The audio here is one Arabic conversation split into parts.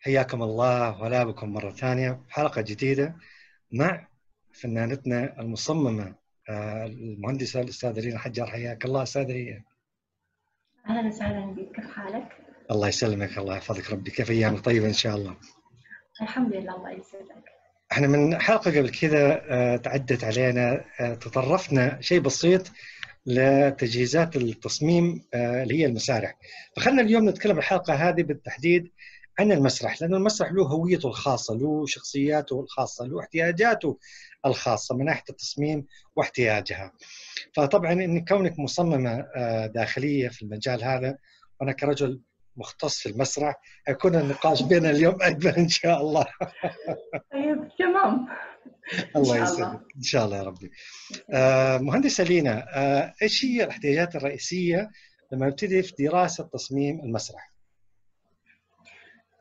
حياكم الله ولا بكم مرة ثانية. حلقة جديدة مع فنانتنا المصممة آه، المهندسة الأستاذة رينا حجار. حياك الله أستاذة رينا. أهلا وسهلا بك. كيف حالك؟ الله يسلمك. الله يحفظك ربي. كيف أيامك؟ طيبة إن شاء الله. الحمد لله. الله يسعدك. إحنا من حلقة قبل كذا آه، تعدت علينا آه، تطرفنا شيء بسيط لتجهيزات التصميم اللي هي المسارح. فخلنا اليوم نتكلم الحلقة هذه بالتحديد عن المسرح لأن المسرح له هويته الخاصة له شخصياته الخاصة له احتياجاته الخاصة من ناحية التصميم واحتياجها. فطبعا إن كونك مصممة آه، داخلية في المجال هذا وأنا كرجل مختص في المسرح يكون النقاش بيننا اليوم أكبر إن شاء الله. طيب تمام. الله يسلمك. إن شاء الله يا ربي. آه، مهندسه لينا آه، إيش هي الاحتياجات الرئيسية لما نبتدي في دراسة تصميم المسرح؟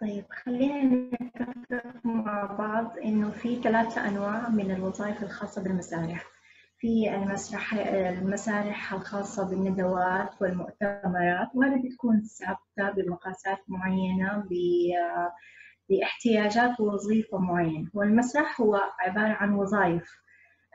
طيب خلينا نتفق مع بعض إنه في ثلاثة أنواع من الوظائف الخاصة بالمسارح. في المسرح المسارح الخاصة بالندوات والمؤتمرات وهذه بتكون ثابتة بمقاسات معينة باحتياجات وظيفة معينة. والمسرح هو عبارة عن وظائف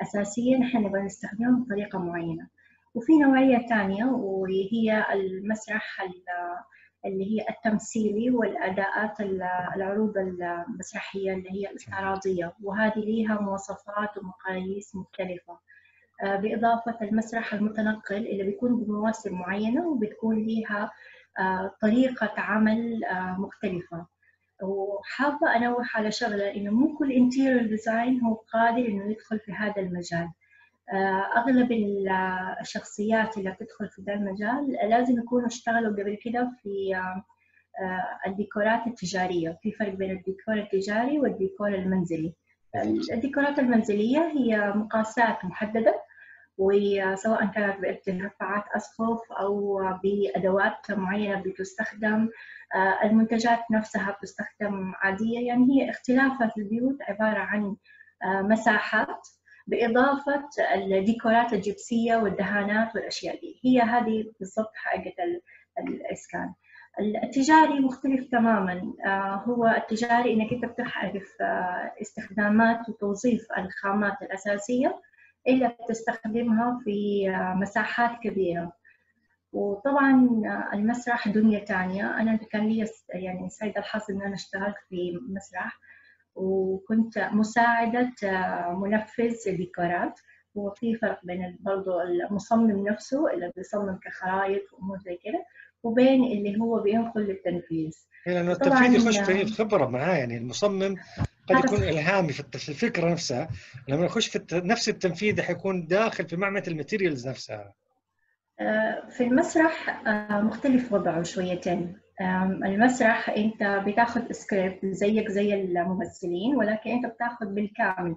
أساسية نحن نبغى نستخدمها بطريقة معينة. وفي نوعية ثانية وهي المسرح ال- اللي هي التمثيلي والأداءات ال- العروض المسرحية اللي هي الاستعراضية وهذه ليها مواصفات ومقاييس مختلفة. آه، بإضافة المسرح المتنقل اللي بيكون بمواسم معينة وبتكون ليها آه، طريقة عمل آه، مختلفة. وحابة أنوه على شغلة إنه مو كل interior design هو قادر إنه يدخل في هذا المجال. أغلب ال- الشخصيات اللي بتدخل في ذا المجال لازم يكونوا اشتغلوا قبل كده في آه، آه، الديكورات التجارية. في فرق بين الديكور التجاري والديكور المنزلي. الديكورات المنزلية هي مقاسات محددة وسواء كانت بارتفاعات أسقف أو بأدوات معينة بتستخدم آه، المنتجات نفسها بتستخدم عادية. يعني هي اختلافات البيوت عبارة عن آه، مساحات بإضافة الديكورات الجبسية والدهانات والأشياء دي. هي هذه بالضبط حقة ال- الإسكان. التجاري مختلف تماما. آه، هو التجاري إنك أنت بتعرف آه، استخدامات وتوظيف الخامات الأساسية اللي بتستخدمها في آه، مساحات كبيرة. وطبعا المسرح دنيا تانية. أنا كان لي يعني سعيد الحظ إن أنا اشتغلت في مسرح. وكنت مساعدة آه، منفذ ديكورات وفي فرق بين برضو المصمم نفسه اللي بيصمم كخرايط وأمور زي كده وبين اللي هو بينقل للتنفيذ. لأنه طبعاً، التنفيذ يخش آه، في خبره معاه يعني المصمم قد يكون. إلهامي في الفكرة نفسها. لما يخش في نفس التنفيذ حيكون داخل في معمعه الماتيريالز نفسها. آه، في المسرح مختلف وضعه شويتين. المسرح انت بتاخذ سكريبت زيك زي الممثلين ولكن انت بتاخذ بالكامل.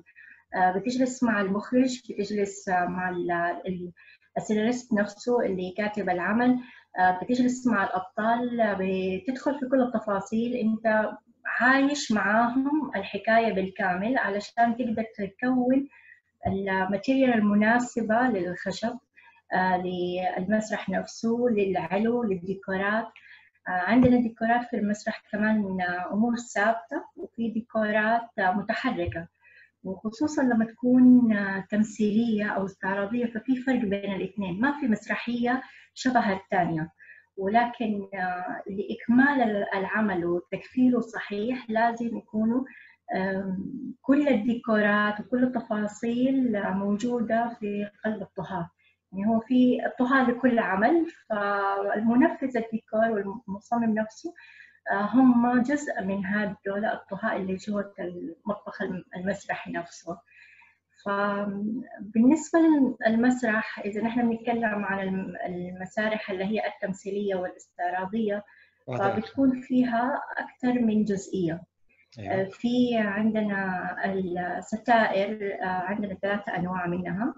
آه، بتجلس مع المخرج بتجلس مع ال- ال- السيناريست نفسه اللي كاتب العمل. آه، بتجلس مع الأبطال آه، بتدخل في كل التفاصيل. انت عايش معاهم الحكاية بالكامل علشان تقدر تكون ال material المناسبة للخشب آه، للمسرح نفسه للعلو للديكورات. عندنا ديكورات في المسرح كمان آه، أمور ثابتة وفي ديكورات آه، متحركة. وخصوصا لما تكون آه، تمثيلية أو استعراضية ففي فرق بين الاثنين. ما في مسرحية شبه الثانية. ولكن لإكمال العمل وتكفيله صحيح لازم يكونوا كل الديكورات وكل التفاصيل موجودة في قلب الطهاة يعني هو في الطهاة لكل عمل فالمنفذ الديكور والمصمم نفسه آه، هم جزء من هذول الطهاة اللي جوة المطبخ المسرحي نفسه فبالنسبة للمسرح إذا نحن بنتكلم عن الم- المسارح اللي هي التمثيلية والاستعراضية. فبتكون فيها أكثر من جزئية أيوة. في عندنا الستائر آه، عندنا ثلاثة أنواع منها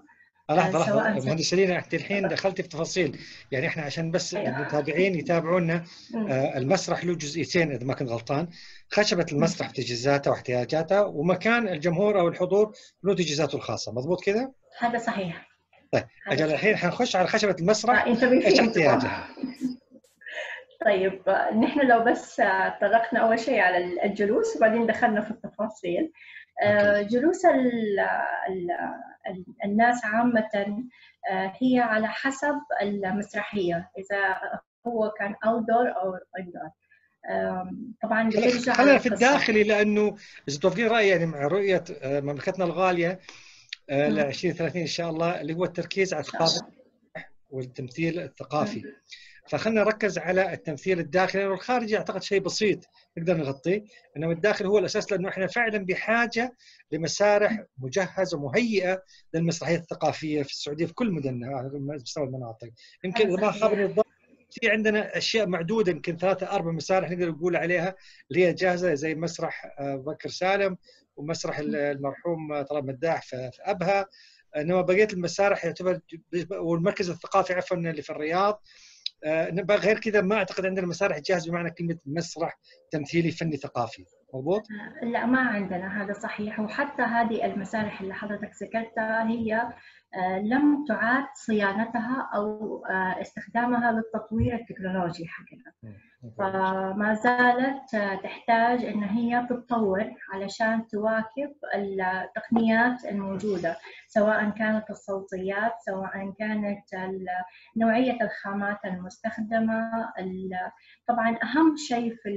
لحظة سواء لحظة مهندسه لينا أنت الحين دخلتي في تفاصيل يعني إحنا عشان بس أيوة. المتابعين يتابعونا. آه، المسرح له جزئيتين إذا ما كنت غلطان خشبة المسرح بتجهيزاتها واحتياجاتها ومكان الجمهور أو الحضور له تجهيزاته الخاصة مضبوط كذا؟ هذا صحيح طيب أجل الحين حنخش على خشبة المسرح آه، إيش. احتياجها؟ طيب نحن لو بس طرقنا أول شيء على الجلوس وبعدين دخلنا في التفاصيل جلوس ال ال الناس عامة هي على حسب المسرحية إذا هو كان اوتدور أو indoor. طبعا خلينا في الداخلي لأنه إذا توافقين رأيي يعني مع رؤية مملكتنا الغالية ل 2030 إن شاء الله اللي هو التركيز على الثقافة والتمثيل الثقافي. فخلنا نركز على التمثيل الداخلي والخارجي أعتقد شيء بسيط نقدر نغطيه انما الداخل هو الأساس لأنه إحنا فعلا بحاجة لمسارح مجهزة ومهيئة للمسرحية الثقافية في السعودية في كل مدنها على مستوى المناطق. يمكن اذا ما خابني الظن في عندنا أشياء معدودة يمكن ثلاثة أربع مسارح نقدر نقول عليها اللي هي جاهزة زي مسرح آه، بكر سالم ومسرح المرحوم طلال مداح في أبها. إنما بقية المسارح يعتبر والمركز الثقافي عفوا اللي في الرياض. آه، غير كذا ما أعتقد عندنا مسارح جاهزه بمعنى كلمة مسرح تمثيلي فني ثقافي مضبوط؟ آه، لا ما عندنا هذا صحيح وحتى هذه المسارح اللي حضرتك ذكرتها هي لم تعاد صيانتها أو استخدامها للتطوير التكنولوجي حقنا. فما زالت تحتاج إن هي تتطور علشان تواكب التقنيات الموجودة سواء كانت الصوتيات سواء كانت نوعية الخامات المستخدمة طبعا أهم شيء في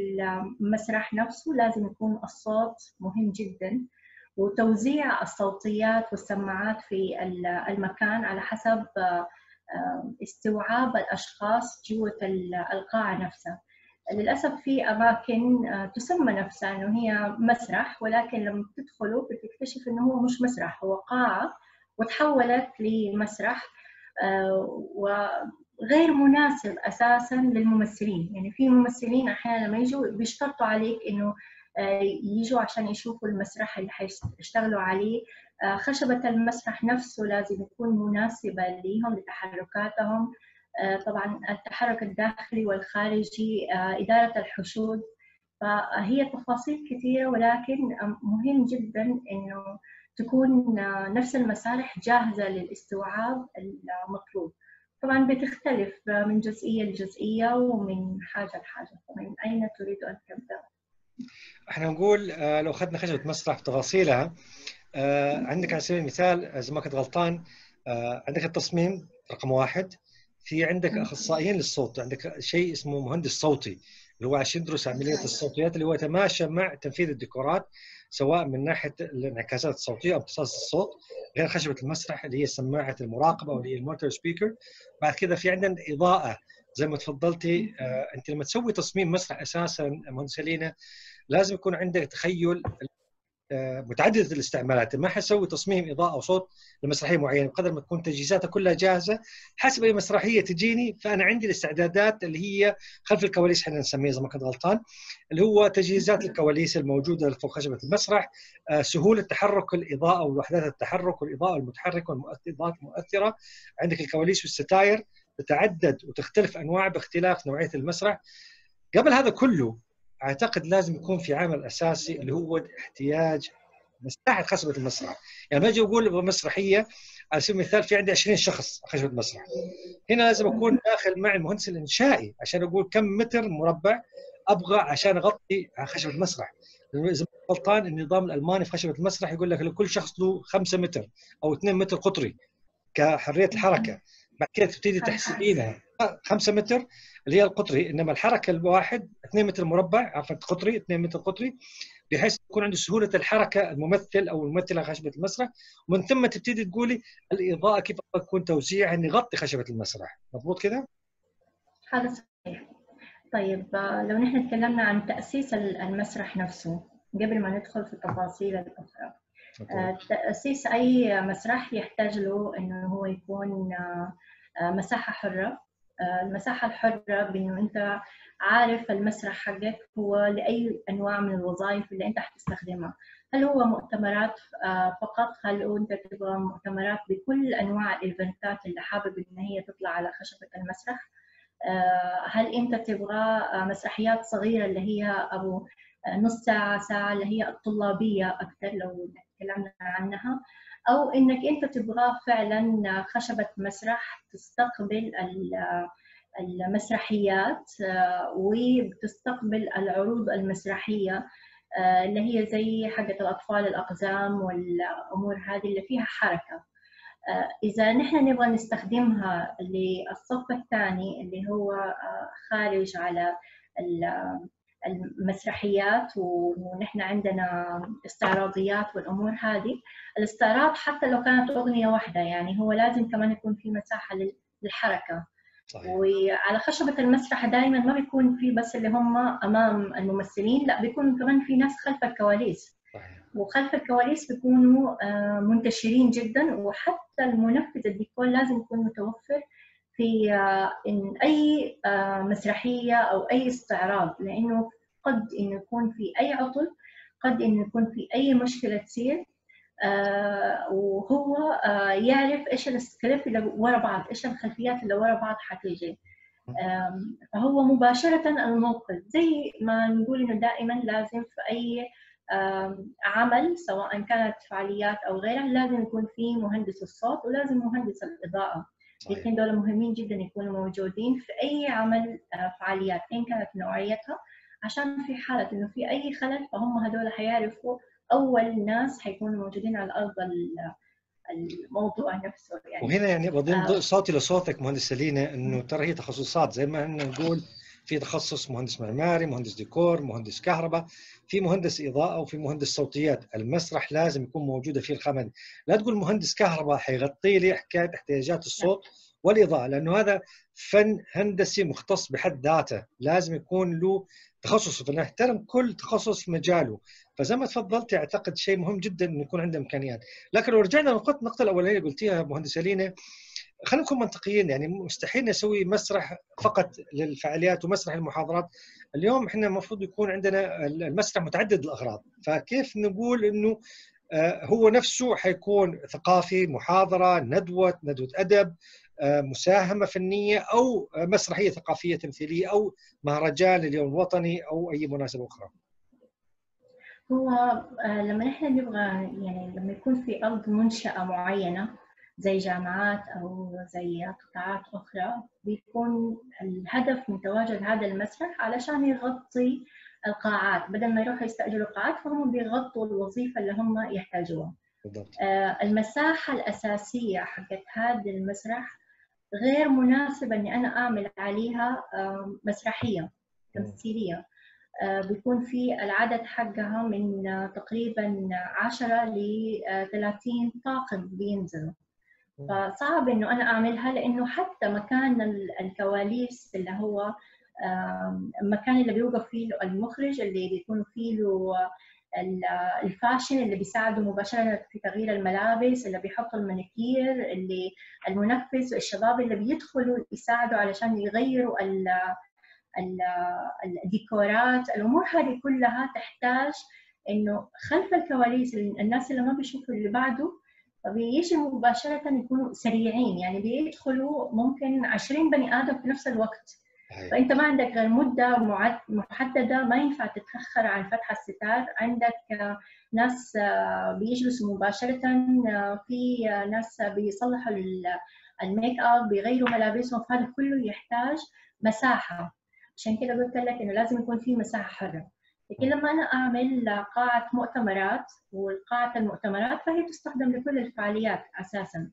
المسرح نفسه لازم يكون الصوت مهم جدا وتوزيع الصوتيات والسماعات في المكان على حسب استوعاب الأشخاص جوه القاعة نفسها. للأسف في أماكن آه، تسمى نفسها إنه هي مسرح ولكن لما تدخلوا بتكتشف إنه هو مش مسرح هو قاعة وتحولت لمسرح آه، وغير مناسب أساسا للممثلين. يعني في ممثلين أحيانا لما يجوا بيشترطوا عليك آه، يجوا عشان يشوفوا المسرح اللي حيشتغلوا عليه. خشبة المسرح نفسه لازم يكون مناسبة ليهم لتحركاتهم. آه، طبعا التحرك الداخلي والخارجي آه، إدارة الحشود. فهي تفاصيل كثيرة ولكن مهم جدا إنه تكون آه، نفس المسارح جاهزة للاستوعاب المطلوب. طبعا بتختلف من جزئية لجزئية ومن حاجة لحاجة. من أين تريد أن تبدأ؟ إحنا نقول لو أخذنا خشبة مسرح بتفاصيلها عندك على سبيل المثال إذا ما كنت غلطان عندك التصميم رقم واحد. في عندك أخصائيين للصوت. عندك شيء اسمه مهندس صوتي اللي هو عشان يدرس عملية الصوتيات اللي هو يتماشى مع تنفيذ الديكورات سواء من ناحية الانعكاسات الصوتية أو امتصاص الصوت غير خشبة المسرح اللي هي سماعة المراقبة واللي هي الموتور سبيكر. بعد كذا في عندنا إضاءة. زي ما تفضلتي آه أنت لما تسوي تصميم مسرح أساسا مهندسه لينا لازم يكون عندك تخيل متعدده الاستعمالات. ما حسوي تصميم إضاءة أو صوت لمسرحية معينة بقدر ما تكون تجهيزاتها كلها جاهزة. حسب أي مسرحية تجيني فأنا عندي الاستعدادات اللي هي خلف الكواليس إحنا نسميها إذا ما كنت غلطان اللي هو تجهيزات الكواليس الموجودة فوق خشبة المسرح آه، سهولة تحرك الإضاءة ووحدات التحرك والإضاءة المتحركة والمؤثرات المؤثره عندك الكواليس والستاير تتعدد وتختلف أنواع باختلاف نوعية المسرح قبل هذا كله أعتقد لازم يكون في عامل أساسي اللي هو احتياج مساحة خشبة المسرح، يعني ما أجي أقول مسرحية على سبيل المثال في عندي 20 شخص خشبة مسرح. هنا لازم أكون داخل مع المهندس الإنشائي عشان أقول كم متر مربع أبغى عشان أغطي خشبة المسرح. إذا غلطان النظام الألماني في خشبة المسرح يقول لك لكل شخص له 5 متر أو 2 متر قطري كحرية الحركة. بعد كده تبتدي تحسبينها. 5 متر اللي هي القطري إنما الحركة الواحد 2 متر مربع عفوا قطري 2 متر قطري بحيث يكون عنده سهولة الحركة الممثل أو الممثلة خشبة المسرح. ومن ثم تبتدي تقولي الإضاءة كيف تكون توزيعها ان يغطي خشبة المسرح. مضبوط كذا؟ هذا صحيح. طيب لو نحن تكلمنا عن تأسيس المسرح نفسه قبل ما ندخل في التفاصيل الأخرى آه، تاسيس آي مسرح يحتاج له إنه هو يكون آه، مساحة حرة. المساحة الحرة بأنه أنت عارف المسرح حقك هو لأي أنواع من الوظائف اللي أنت حتستخدمها. هل هو مؤتمرات؟ آه، فقط. هل أنت تبغى مؤتمرات بكل أنواع الإيفنتات اللي حابب إن هي تطلع على خشبة المسرح؟ آه، هل أنت تبغى آه، مسرحيات صغيرة اللي هي أبو نص ساعة ساعة اللي هي الطلابية أكثر لو تكلمنا عنها أو إنك أنت تبغى فعلا خشبة مسرح تستقبل المسرحيات وبتستقبل العروض المسرحية اللي هي زي حقة الأطفال الأقزام والأمور هذه اللي فيها حركة. إذا نحن نبغى نستخدمها للصف الثاني اللي هو خارج على المسرحيات ونحن عندنا استعراضيات والأمور هذه الاستعراض حتى لو كانت أغنية واحدة يعني هو لازم كمان يكون في مساحة للحركة صحيح. وعلى خشبة المسرح دائما ما بيكون في بس اللي هم أمام الممثلين لا بيكون كمان في ناس خلف الكواليس صحيح. وخلف الكواليس بيكونوا آه، منتشرين جدا وحتى المنفذ الديكور لازم يكون متوفر في آه، أي آه، مسرحية أو أي استعراض لأنه قد إنه يكون في أي عطل قد إنه يكون في أي مشكلة تصير آه، وهو يعرف إيش السكريبت اللي ورا بعض إيش الخلفيات اللي ورا بعض حتيجي فهو مباشرة الموقف زي ما نقول إنه دائما لازم في أي عمل سواء كانت فعاليات أو غيرها لازم يكون في مهندس الصوت ولازم مهندس الإضاءة. الاثنين دول مهمين جدا يكونوا موجودين في أي عمل آه، فعاليات ايا كانت نوعيتها عشان في حالة إنه في أي خلل فهم هذول حيعرفوا أول ناس حيكونوا موجودين على أرض الموضوع نفسه يعني وهنا يعني بضم آه. صوتي لصوتك مهندسه لينا إنه ترى هي تخصصات زي ما نقول في تخصص مهندس معماري مهندس ديكور مهندس كهرباء في مهندس إضاءة وفي مهندس صوتيات. المسرح لازم يكون موجودة فيه الخامه لا تقول مهندس كهرباء حيغطي لي حكاية احتياجات الصوت والإضاءة لأنه هذا فن هندسي مختص بحد ذاته. لازم يكون له تخصص فنحترم كل تخصص في مجاله. فزي ما تفضلت أعتقد شيء مهم جدا إنه يكون عنده إمكانيات. لكن لو رجعنا للنقطه الأولانية اللي قلتيها مهندسه لينا خلينا نكون منطقيين يعني مستحيل نسوي مسرح فقط للفعاليات ومسرح المحاضرات. اليوم إحنا المفروض يكون عندنا المسرح متعدد الأغراض. فكيف نقول إنه آه، هو نفسه حيكون ثقافي محاضرة ندوة ندوة أدب آه، مساهمة فنية أو مسرحية ثقافية تمثيلية أو مهرجان لليوم الوطني أو أي مناسبة أخرى. هو آه، لما نحن نبغى يعني لما يكون في أرض منشأة معينة زي جامعات أو زي قطاعات أخرى بيكون الهدف من تواجد هذا المسرح علشان يغطي القاعات. بدل ما يروحوا يستأجروا قاعات فهم بيغطوا الوظيفة اللي هم يحتاجوها. آه المساحة الأساسية حقت هذا المسرح غير مناسبة إني أنا أعمل عليها آه مسرحية تمثيلية. آه بيكون في العدد حقها من آه تقريبا 10 ل 30 طاقم بينزلوا. فصعب إنه أنا أعملها لأنه حتى مكان الكواليس اللي هو المكان اللي بيوقف فيه المخرج اللي بيكون فيه الفاشن اللي بيساعده مباشرة في تغيير الملابس اللي بيحط المانيكير اللي المنفذ الشباب اللي بيدخلوا يساعدوا علشان يغيروا الديكورات. الأمور هذه كلها تحتاج إنه خلف الكواليس الناس اللي ما بيشوفوا اللي بعده فبيجي مباشرة يكونوا سريعين. يعني بيدخلوا ممكن 20 بني آدم في نفس الوقت. فأنت ما عندك غير مدة محددة ما ينفع تتأخر عن فتح الستار. عندك ناس بيجلسوا مباشرة في ناس بيصلحوا الميك أب بيغيروا ملابسهم. فهذا كله يحتاج مساحة. عشان كده قلت لك إنه لازم يكون في مساحة حرة. لكن لما أنا أعمل قاعة مؤتمرات والقاعة المؤتمرات فهي تستخدم لكل الفعاليات أساسا.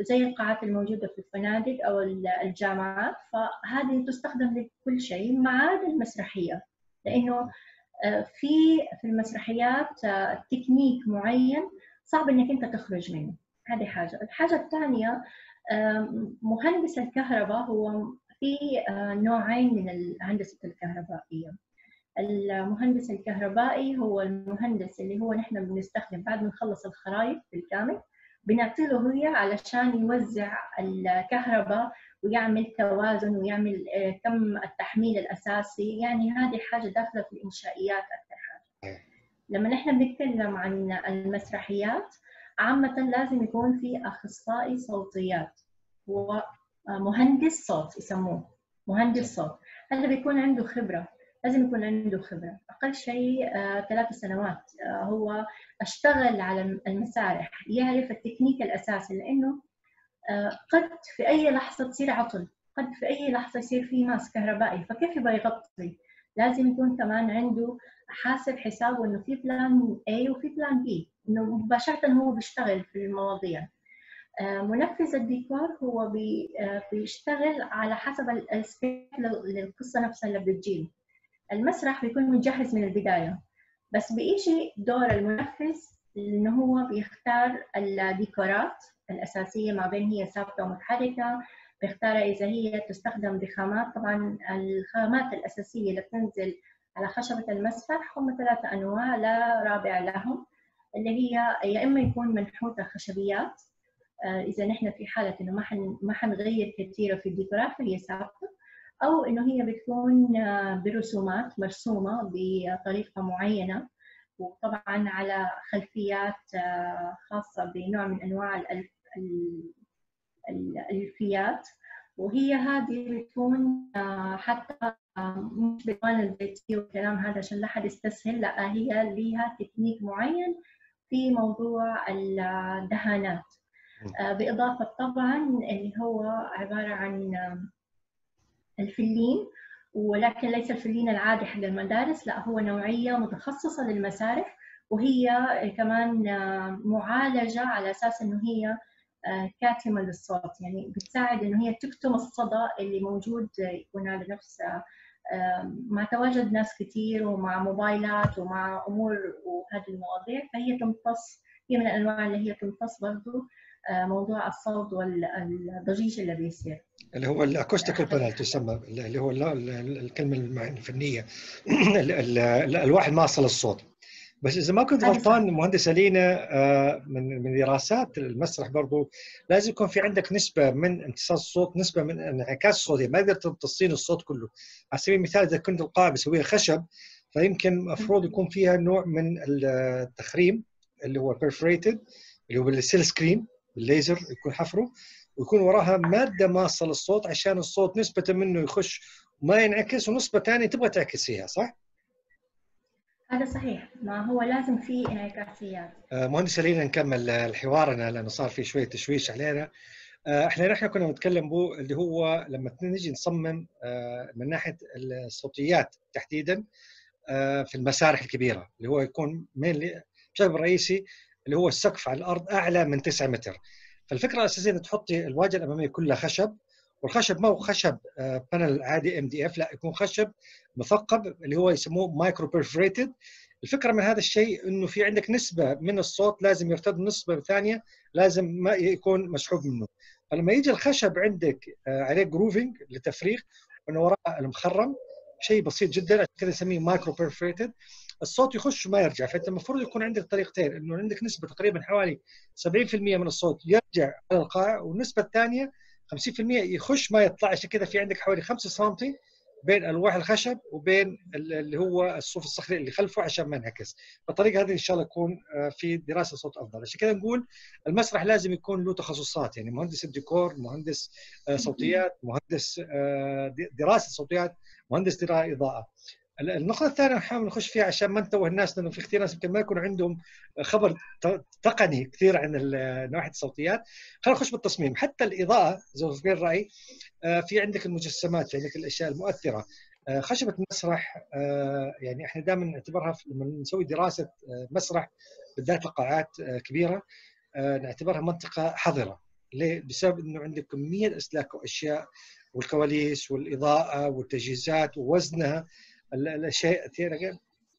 زي القاعات الموجودة في الفنادق أو الجامعات فهذه تستخدم لكل شيء ما عدا المسرحية. لأنه آه، في في المسرحيات آه، تكنيك معين صعب إنك أنت تخرج منه. هذه حاجة. الحاجة الثانية مهندس الكهرباء هو في آه، نوعين من هندسه الكهربائية. المهندس الكهربائي هو المهندس اللي هو نحن بنستخدم بعد ما نخلص الخرائط بالكامل بنعطي له هي علشان يوزع الكهرباء ويعمل توازن ويعمل آه، كم التحميل الأساسي. يعني هذه حاجة داخلة في الإنشائيات أكثر حاجة. لما نحن بنتكلم عن المسرحيات عامة لازم يكون في أخصائي صوتيات هو مهندس صوت يسموه مهندس صوت. هذا بيكون عنده خبرة. لازم يكون عنده خبرة. أقل شيء آه، ثلاث سنوات. آه، هو أشتغل على المسارح يعرف التكنيك الأساسي لأنه آه، قد في أي لحظة تصير عطل قد في أي لحظة يصير في ماس كهربائي فكيف يبغى يغطي؟ لازم يكون كمان عنده حاسب حسابه إنه في plan A وفي plan B إنه مباشرة هو بيشتغل في المواضيع. منفذ الديكور هو بيشتغل على حسب ال scale للقصة نفسها اللي بتجيله. المسرح بيكون مجهز من البداية بس بيجي دور المنفذ انه هو بيختار الديكورات الأساسية ما بين هي ثابتة ومتحركة بيختارها إذا هي تستخدم بخامات. طبعا الخامات الأساسية اللي بتنزل على خشبة المسرح هم ثلاثة أنواع لا رابع لهم اللي هي يا إما يكون منحوتة خشبيات آه، إذا نحن في حالة إنه ما ما حنغير كثير في الديكورات فهي ثابتة. أو إنه هي بتكون آه، برسومات مرسومة بطريقة معينة. وطبعا على خلفيات آه، خاصة بنوع من أنواع الألفيات. وهي هذه بتكون حتى مش بالوان الزيتي والكلام هذا عشان لا حد يستسهل لا هي لها تكنيك معين في موضوع الدهانات آه، بإضافة طبعا اللي هو عبارة عن الفلين ولكن ليس الفلين العادي حق المدارس لا هو نوعية متخصصة للمسارح وهي كمان معالجة على أساس إنه هي آه، كاتمة للصوت. يعني بتساعد إنه هي تكتم الصدى اللي موجود يكون على نفس مع تواجد ناس كثير ومع موبايلات ومع أمور وهذه المواضيع. فهي تمتص هي من الأنواع اللي هي تمتص برضو آه، موضوع الصوت والضجيج اللي بيصير. اللي هو ال acoustical panel تسمى اللي هو الكلمة الفنية. الالواح الماصة للصوت بس إذا ما كنت غلطان مهندسه لينا آه، من من دراسات المسرح برضو لازم يكون في عندك نسبة من امتصاص الصوت نسبة من انعكاس الصوت. ما تقدر تمتصين الصوت كله. على سبيل المثال إذا كنت القاعه بسويها خشب فيمكن المفروض يكون فيها نوع من التخريم اللي هو perforated اللي هو بال silk screen. بالليزر يكون حفره ويكون وراها مادة ماصة للصوت عشان الصوت نسبة منه يخش وما ينعكس ونسبة ثانية تبغى تعكس فيها صح؟ هذا صحيح. ما هو لازم في انعكاسيات. آه مهندس لينا نكمل حوارنا لأنه صار في شوية تشويش علينا. آه إحنا نحن كنا نتكلم بو اللي هو لما نجي نصمم آه من ناحية الصوتيات تحديدا آه في المسارح الكبيرة اللي هو يكون مين بشكل رئيسي اللي هو السقف على الأرض أعلى من 9 متر. فالفكرة الأساسية إنك تحطي الواجهة الأمامية كلها خشب والخشب ما هو خشب panel عادي MDF لا يكون خشب مثقب اللي هو يسموه micro perforated الفكرة من هذا الشيء إنه في عندك نسبة من الصوت لازم يرتد نسبة ثانية لازم ما يكون مسحوب منه. فلما يجي الخشب عندك آه، عليه grooving لتفريغ ومن وراء المخرم شيء بسيط جدا عشان كذا نسميه micro perforated الصوت يخش وما يرجع. فأنت المفروض يكون عندك طريقتين إنه عندك نسبة تقريبا حوالي 70% من الصوت يرجع على القاع والنسبة الثانية 50% يخش ما يطلع. عشان كذا في عندك حوالي 5 سم بين ألواح الخشب وبين اللي هو الصوف الصخري اللي خلفه عشان ما ينعكس. بالطريقة هذه إن شاء الله يكون آه، في دراسة صوت أفضل. عشان كذا نقول المسرح لازم يكون له تخصصات. يعني مهندس الديكور مهندس آه، صوتيات مهندس آه، دراسة صوتيات مهندس إضاءة. النقطة الثانية نحاول نخش فيها عشان ما نتوه الناس لأنه في كثير ناس يمكن ما يكون عندهم خبر تقني كثير عن ناحية الصوتيات. خلينا نخش بالتصميم. حتى الإضاءة زي في الرأي آه، في عندك المجسمات في عندك الأشياء المؤثرة. آه، خشبة المسرح آه، يعني إحنا دائما نعتبرها لما نسوي دراسة مسرح بالذات لقاعات كبيرة نعتبرها منطقة حظرة ليه؟ بسبب إنه عندك كمية أسلاك وأشياء والكواليس والإضاءة والتجهيزات ووزنها. الاشياء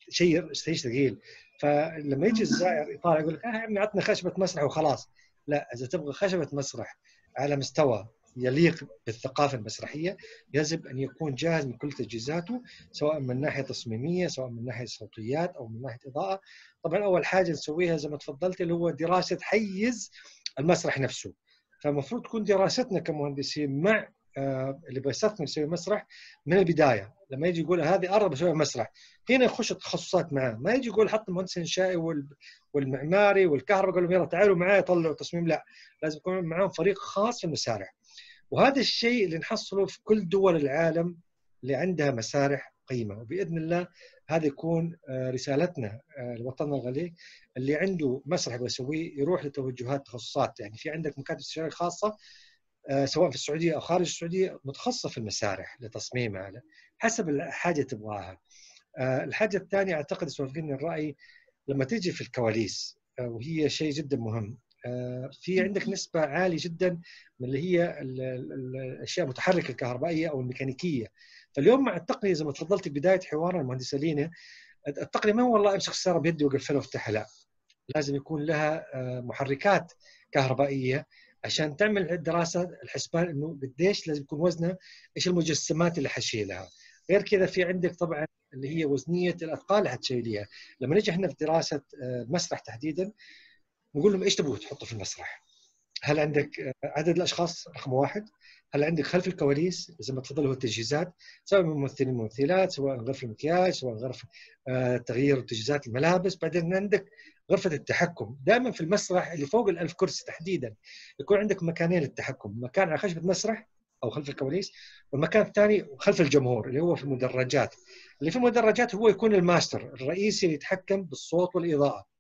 شيء ثقيل. فلما يجي الزائر يطالع يقول لك آه يا عطنا خشبة مسرح وخلاص. لا إذا تبغى خشبة مسرح على مستوى يليق بالثقافة المسرحية يجب أن يكون جاهز من كل تجهيزاته سواء من ناحية تصميمية سواء من ناحية صوتيات أو من ناحية إضاءة. طبعا أول حاجة نسويها زي ما تفضلت اللي هو دراسة حيز المسرح نفسه. فالمفروض تكون دراستنا كمهندسين مع اللي بيستثمر يسوي مسرح من البداية. لما يجي يقول هذه أرض بسوي مسرح. هنا يخش التخصصات معاه. ما يجي يقول حط المهندس الانشائي والمعماري والكهرباء يقول لهم يلا تعالوا معي طلعوا تصميم. لا لازم يكون معاهم فريق خاص في المسارح وهذا الشيء اللي نحصله في كل دول العالم اللي عندها مسارح قيمة. وبإذن الله هذا يكون آه، رسالتنا آه، لوطننا الغالي. اللي عنده مسرح بيسويه يروح لتوجهات تخصصات. يعني في عندك مكاتب استشارية خاصة سواء في السعودية أو خارج السعودية متخصصة في المسارح لتصميمها حسب الحاجة تبغاها. الحاجة الثانية أعتقد توافقني الرأي لما تيجي في الكواليس وهي شيء جدا مهم. في عندك نسبة عالية جدا من اللي هي الأشياء المتحركة الكهربائية أو الميكانيكية. فاليوم مع التقنية زي ما تفضلت بداية حوارنا المهندسة لينا التقنية ما هو والله أمسك السيارة بيدي وأقفلها وأفتحها لا. لازم يكون لها محركات كهربائية عشان تعمل دراسة الحسبان إنه قديش لازم يكون وزنها إيش المجسمات اللي حشيلها غير كذا في عندك طبعا اللي هي وزنية الأثقال اللي حتشيليها لما نجي إحنا في دراسة المسرح تحديدا نقول لهم إيش تبغوا تحطوا في المسرح؟ هل عندك عدد الأشخاص رقم واحد؟ هل عندك خلف الكواليس؟ زي ما تفضل هو التجهيزات سواء من ممثلين وممثلات سواء غرف المكياج سواء غرف تغيير تجهيزات الملابس. بعدين عندك غرفة التحكم. دائما في المسرح اللي فوق الألف كرسي تحديدا يكون عندك مكانين للتحكم. مكان على خشبة مسرح أو خلف الكواليس والمكان الثاني خلف الجمهور اللي هو في المدرجات. اللي في المدرجات هو يكون الماستر الرئيسي اللي يتحكم بالصوت والإضاءة.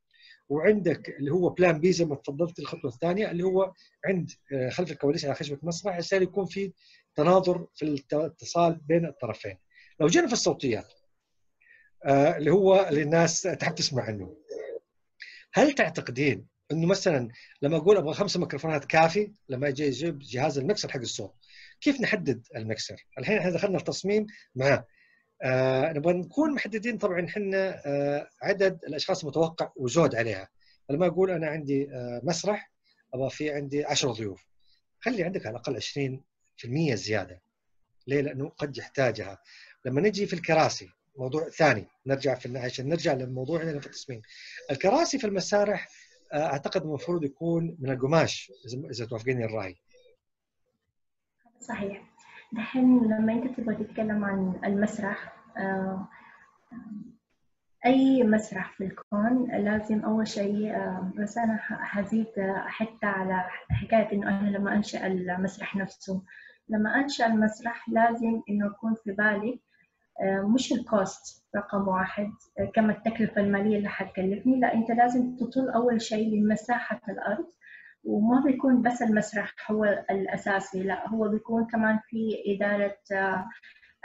وعندك اللي هو plan B زي ما تفضلت الخطوة الثانية اللي هو عند خلف الكواليس على خشبة مسرح عشان يكون في تناظر في الاتصال بين الطرفين. لو جينا في الصوتيات اللي هو اللي الناس تحب تسمع عنه. هل تعتقدين إنه مثلا لما أقول أبغى خمسة ميكروفونات كافي لما أجي أجيب جهاز المكسر حق الصوت كيف نحدد المكسر؟ الحين إحنا دخلنا في معاه آه نبغى نكون محددين طبعا إحنا آه عدد الأشخاص المتوقع وزود عليها. لما أقول أنا عندي آه مسرح أبغى في عندي 10 ضيوف. خلي عندك على الأقل 20% زيادة. ليه؟ لأنه قد يحتاجها. لما نجي في الكراسي موضوع ثاني نرجع في عشان نرجع للموضوع هنا في التصميم. الكراسي في المسارح أعتقد المفروض يكون من القماش إذا توافقيني الرأي. صحيح. دحين لما انت تبغى تتكلم عن المسرح أي مسرح في الكون لازم أول شيء بس أنا حزيد حتى على حكاية إنه أنا لما أنشأ المسرح نفسه. لما أنشأ المسرح لازم إنه يكون في بالي مش الكوست رقم واحد كم التكلفة المالية اللي حتكلفني لا أنت لازم تطل أول شيء لمساحة الأرض. وما بيكون بس المسرح هو الأساسي لا هو بيكون كمان في إدارة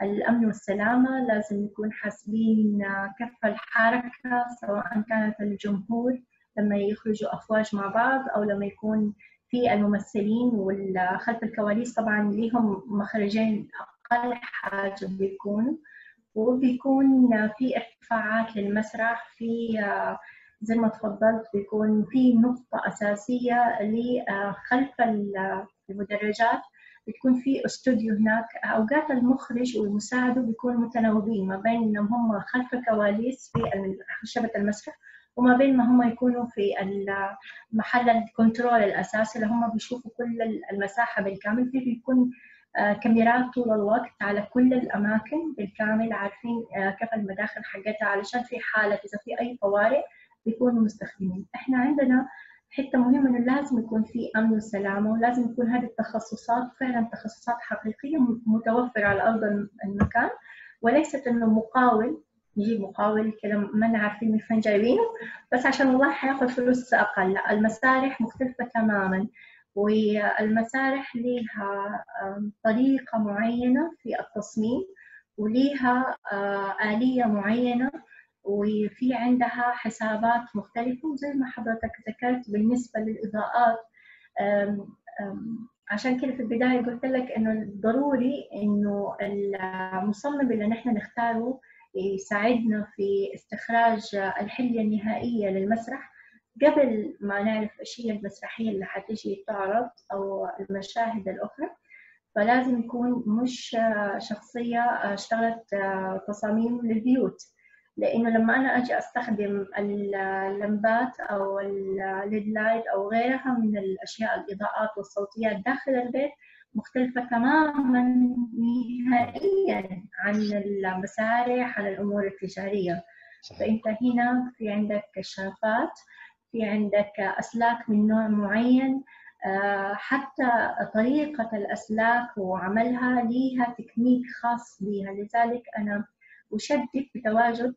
الأمن والسلامة لازم نكون حاسبين كف الحركة سواء كانت الجمهور لما يخرجوا أفواج مع بعض أو لما يكون في الممثلين والخلف الكواليس طبعا ليهم مخرجين أقل حاجة بيكونوا وبيكون في إرتفاعات للمسرح في زي ما تفضلت بيكون في نقطة أساسية لخلف المدرجات. بتكون في استوديو هناك. أوقات المخرج والمساعد بيكونوا متناوبين ما بين إنهم هم خلف الكواليس في خشبة المسرح وما بين ما هم يكونوا في محل الكنترول الأساسي اللي هم بيشوفوا كل المساحة بالكامل. في بيكون كاميرات طول الوقت على كل الأماكن بالكامل عارفين كيف المداخل حقتها علشان في حالة إذا في أي طوارئ بيكونوا مستخدمين. إحنا عندنا حتة مهمة إنه لازم يكون في أمن وسلامة ولازم يكون هذه التخصصات فعلا تخصصات حقيقية متوفرة على أرض المكان وليست إنه مقاول. نجيب مقاول كده ما نعرفين من فين جايبينه بس عشان الله حيأخذ فلوس أقل. لا المسارح مختلفة تماما والمسارح لها طريقة معينة في التصميم وليها آلية معينة وفي عندها حسابات مختلفة وزي ما حضرتك ذكرت بالنسبة للإضاءات عشان كده في البداية قلت لك إنه ضروري إنه المصمم اللي نحن نختاره يساعدنا في استخراج الحلية النهائية للمسرح. قبل ما نعرف إيش هي المسرحية اللي حتجي تعرض أو المشاهد الأخرى فلازم يكون مش شخصية اشتغلت تصاميم للبيوت. لأنه لما أنا أجي أستخدم اللمبات أو ال LED light أو غيرها من الأشياء الإضاءات والصوتيات داخل البيت مختلفة تماما نهائيا عن المسارح عن الأمور التجارية. فأنت هنا في عندك كشافات في عندك أسلاك من نوع معين حتى طريقة الأسلاك وعملها ليها تكنيك خاص بها لذلك أنا أشدد بتواجد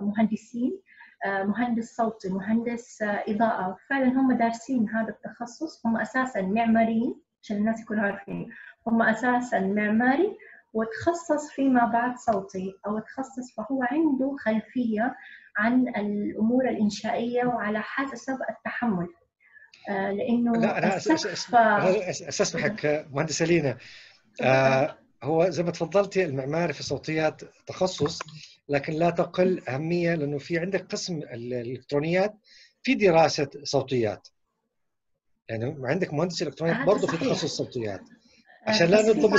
مهندسين مهندس صوتي مهندس إضاءة. فعلا هم دارسين هذا التخصص. هم أساسا معماريين عشان الناس يكونوا عارفين. هم أساسا معماري وتخصص فيما بعد صوتي. أو تخصص فهو عنده خلفية عن الأمور الإنشائية وعلى حسب التحمل. آه، لأنه لا أنا أستسمحك مهندسة لينا. آه هو زي ما تفضلتي المعماري في الصوتيات تخصص لكن لا تقل أهمية لأنه في عندك قسم الإلكترونيات في دراسة صوتيات. يعني عندك مهندس إلكترونيات برضه في تخصص صوتيات. عشان لا نطلب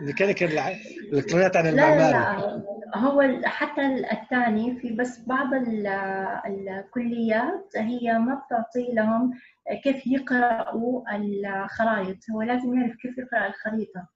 الميكانيكا الإلكترونيات عن المعماري لا لا هو حتى الثاني في بس بعض الكليات هي ما بتعطي لهم كيف يقرأوا الخرائط. هو لازم يعرف كيف يقرأ الخريطة.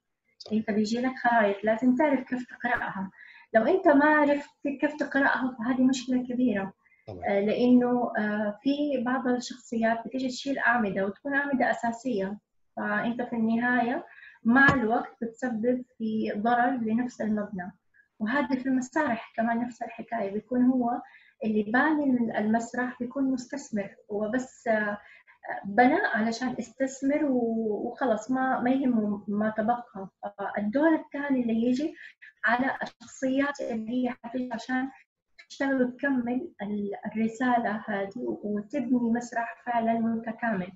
انت بيجي لك خرائط لازم تعرف كيف تقرأها. لو أنت ما عرفت كيف تقرأها فهذه مشكلة كبيرة. طبعا. آه، لأنه آه، في بعض الشخصيات بتيجي تشيل أعمدة وتكون أعمدة أساسية. فأنت في النهاية مع الوقت بتسبب في ضرر لنفس المبنى. وهذا في المسارح كمان نفس الحكاية. بيكون هو اللي باني المسرح بيكون مستثمر. هو بس آه، بنى علشان استثمر وخلص ما ما يهمه ما تبقى. الدور الثاني اللي يجي على الشخصيات اللي هي حتيجي عشان تشتغل وتكمل الرسالة هذه وتبني مسرح فعلا متكامل.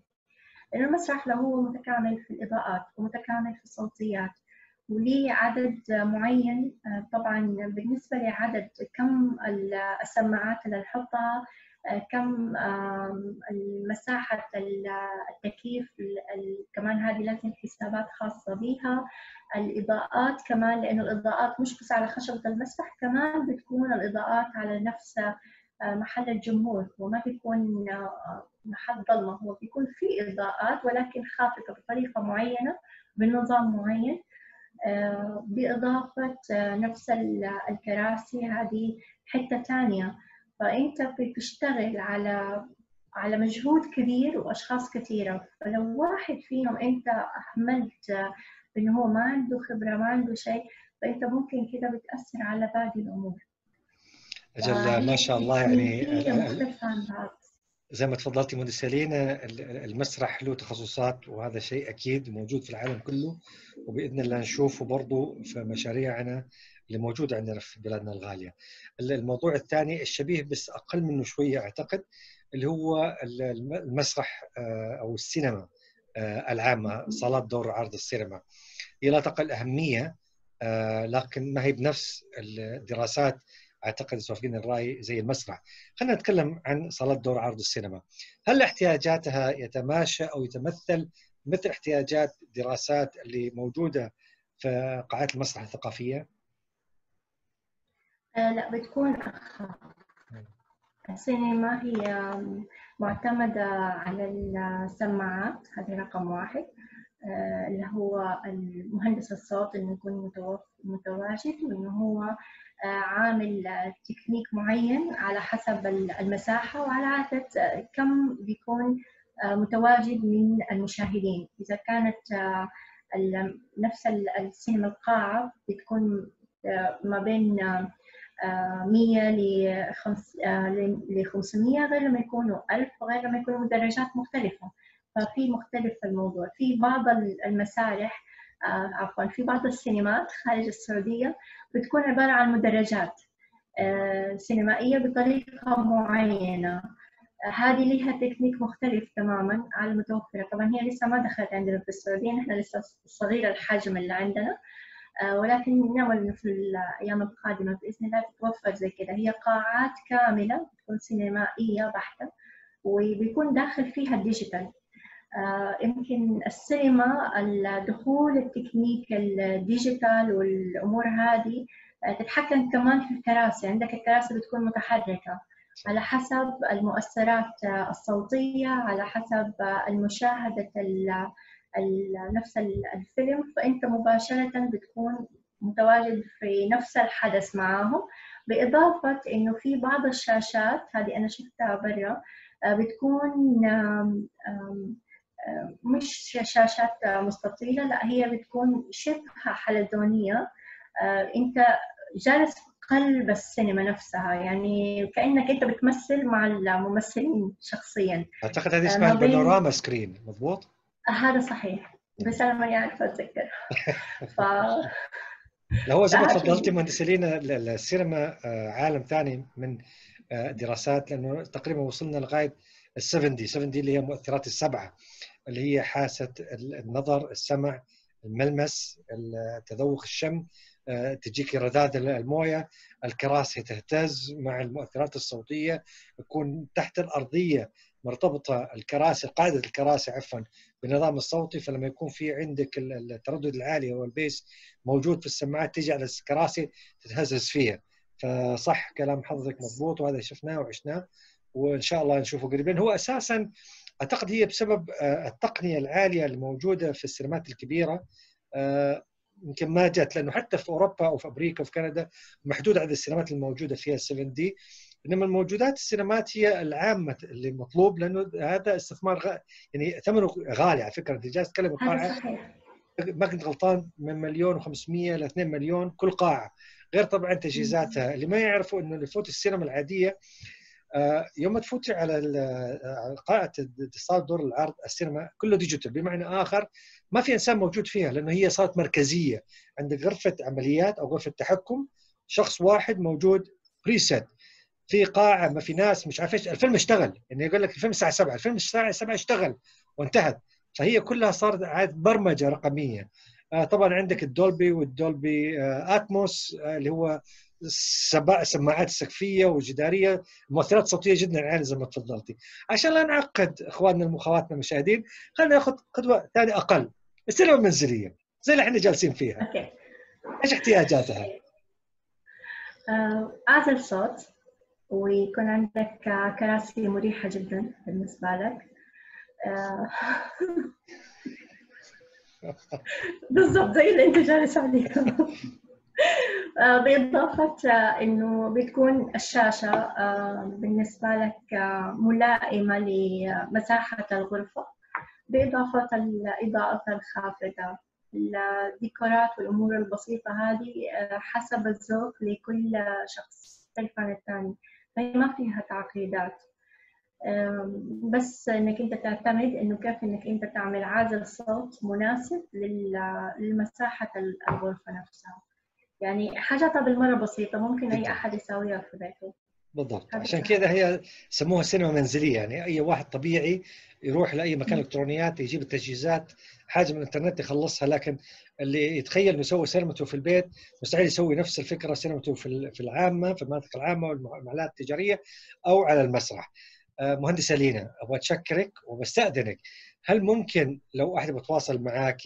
لأن المسرح لو هو متكامل في الإضاءات ومتكامل في الصوتيات وليه عدد معين. طبعا بالنسبة لعدد كم السماعات اللي نحطها كم مساحة التكييف كمان هذه لازم حسابات خاصة بها الإضاءات كمان لأنه الإضاءات مش بس على خشبة المسرح كمان بتكون الإضاءات على نفس آه، محل الجمهور. وما بيكون آه، محل ضلمة هو بيكون في إضاءات ولكن خافتة بطريقة معينة بنظام معين آه، بإضافة نفس الكراسي هذه حتة ثانية فأنت بتشتغل على على مجهود كبير وأشخاص كثيرة فلو واحد فيهم أنت أهملت إنه هو ما عنده خبرة ما عنده شيء فأنت ممكن كده بتأثر على باقي الأمور. أجل ما شاء الله يعني زي ما تفضلتي مهندسة لينا المسرح له تخصصات وهذا شيء أكيد موجود في العالم كله وبإذن الله نشوفه برضه في مشاريعنا اللي موجودة عندنا في بلادنا الغالية الموضوع الثاني الشبيه بس أقل منه شوية أعتقد اللي هو المسرح آه، أو السينما آه، العامة صالات دور عرض السينما هي لا تقل أهمية آه، لكن ما هي بنفس الدراسات أعتقد توافقين الرأي زي المسرح. خلينا نتكلم عن صالات دور عرض السينما. هل احتياجاتها يتماشى أو يتمثل مثل احتياجات دراسات اللي موجودة في قاعات المسرح الثقافية؟ آه لا بتكون أخف السينما هي معتمدة على السماعات هذه رقم واحد. آه اللي هو المهندس الصوت إنه يكون متواجد وإنه هو آه عامل تكنيك معين على حسب المساحة وعلى عدد كم بيكون آه، متواجد من المشاهدين. إذا كانت آه، نفس السينما القاعة بتكون ما بين 100 ل 500 غير لما يكونوا 1000 غير لما يكونوا درجات مختلفة. ففي مختلف الموضوع. في بعض المسارح آه، عفوا في بعض السينمات خارج السعودية بتكون عبارة عن مدرجات آه، سينمائية بطريقة معينة. آه، هذه لها تكنيك مختلف تماما على المتوفرة. طبعا هي لسه ما دخلت عندنا في السعودية نحن لسه صغيرة الحجم اللي عندنا. آه، ولكن نامل انه في الأيام القادمة بإذن الله تتوفر زي كذا. هي قاعات كاملة تكون سينمائية بحتة وبيكون داخل فيها ال digital آه، يمكن السينما الدخول ال technique ال digital والأمور هذه آه، تتحكم كمان في الكراسي. عندك الكراسي بتكون متحركة على حسب المؤثرات الصوتية على حسب المشاهدة نفس الفيلم فأنت مباشرة بتكون متواجد في نفس الحدث معاهم بإضافة إنه في بعض الشاشات هذه أنا شفتها برا آه، بتكون مش شاشات مستطيلة لا هي بتكون شبه حلزونية آه، أنت جالس في قلب السينما نفسها يعني كأنك أنت بتمثل مع الممثلين شخصيا أعتقد هذه آه، اسمها البانوراما سكرين مضبوط؟ هذا صحيح. بس أنا ماني عارفة أتذكر. ف هو زي ما لا، تفضلتي مهندسه لينا ال- ال- السينما آه، عالم ثاني من آه، دراسات لأنه تقريبا وصلنا لغاية ال 7 دي 7 دي اللي هي المؤثرات السبعة اللي هي حاسة ال- النظر السمع الملمس التذوق الشم آه، تجيك رذاذ الموية الكراسي تهتز مع المؤثرات الصوتية يكون تحت الأرضية مرتبطه الكراسي قاعدة الكراسي عفوا بالنظام الصوتي فلما يكون في عندك ال- التردد العالي أو البيس موجود في السماعات تجي على الكراسي تتهزز فيها. فصح كلام حضرتك مضبوط وهذا شفناه وعشناه وإن شاء الله نشوفه قريبا. هو أساسا أعتقد هي بسبب آه، التقنية العالية الموجودة في السينمات الكبيرة. آه، يمكن ما جت لأنه حتى في أوروبا وفي أمريكا وفي كندا محدود عدد السينمات الموجودة فيها 7 دي. إنما الموجودات السينمات هي العامة اللي مطلوب لأنه هذا استثمار غ... يعني ثمنه غالي على فكرة. أنت جالس تتكلم هذا قاعه صحيح. ما كنت غلطان من مليون و500 ل 2 مليون كل قاعة. غير طبعا تجهيزاتها. اللي ما يعرفوا إنه اللي يفوت السينما العادية آه، يوم ما تفوتي على قاعة صار دور العرض السينما كله digital. بمعنى آخر ما في إنسان موجود فيها لأنه هي صارت مركزية. عندك غرفة عمليات أو غرفة تحكم شخص واحد موجود preset في قاعة ما في ناس مش عارف إيش الفيلم اشتغل. يعني يقول لك الفيلم الساعة 7 الفيلم الساعة 7 اشتغل وانتهت. فهي كلها صارت عاد برمجة رقمية. آه، طبعا عندك ال Dolby وال Dolby آه، Atmos آه، اللي هو سماعات سقفية وجدارية مؤثرات صوتية جدا عالية زي ما تفضلتي. عشان لا نعقد إخواننا واخواتنا المشاهدين خلينا ناخذ قدوة ثانية أقل. السينما المنزلية زي اللي إحنا جالسين فيها. أوكي. إيش احتياجاتها؟ آه، أعزل صوت. ويكون عندك آه، كراسي مريحة جدا بالنسبة لك. آه، بالضبط زي اللي أنت جالس عليه. آه، بإضافة إنه بتكون الشاشة بالنسبة لك ملائمة لمساحة الغرفة. بإضافة الإضاءة الخافتة الديكورات والأمور البسيطة هذه حسب الذوق لكل شخص مختلف عن الثاني. فهي ما فيها تعقيدات بس إنك أنت تعتمد إنه كيف إنك أنت تعمل عازل صوت مناسب لل- لمساحة الغرفة نفسها يعني حاجاتها بالمرة بسيطة ممكن أي جداً. أحد يسويها في بيته بالضبط عشان. كذا هي سموها سينما منزلية يعني أي واحد طبيعي يروح لأي مكان. إلكترونيات يجيب التجهيزات حاجة من الإنترنت يخلصها لكن اللي يتخيل إنه يسوي سينمته في البيت مستحيل يسوي نفس الفكرة سينمته في ال- في العامة في المناطق العامة والمحلات التجارية أو على المسرح. آه، مهندسه لينا أبغى أتشكرك وبستأذنك هل ممكن لو احد بتواصل معك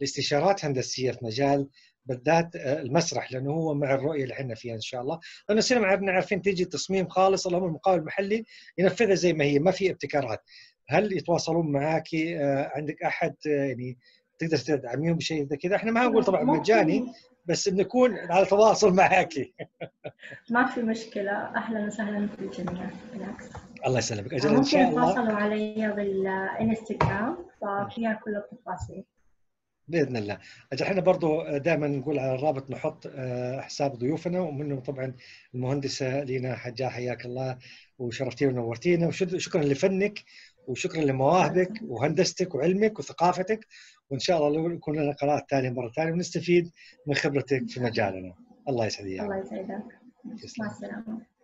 لاستشارات هندسية في مجال بالذات آه، المسرح لأنه هو مع الرؤية اللي إحنا فيها إن شاء الله لأنه السينما عارفين تيجي تصميم خالص اللهم المقاول المحلي ينفذها زي ما هي ما في ابتكارات هل يتواصلون معك آه، عندك أحد؟ آه، يعني تقدر تدعميهم بشيء زي كذا؟ إحنا ما نقول طبعا ممكن- مجاني بس بنكون على تواصل معك ما في مشكلة. أهلا وسهلا في الجميع. بالعكس. الله يسلمك. أجل إن ممكن شاء الله. يتواصلوا علي بالإنستغرام ففيها كل التفاصيل. بإذن الله. أجل إحنا برضو دائما نقول على الرابط نحط آه، حساب ضيوفنا ومنهم طبعا المهندسة لينا حجاه حياك الله وشرفتينا ونورتينا. وشكرا لفنك. وشكرا لمواهبك وهندستك وعلمك وثقافتك وإن شاء الله يكون لنا قراءات ثانية مرة ثانية ونستفيد من خبرتك في مجالنا. الله يسعدك الله يسعدك. مع السلامة.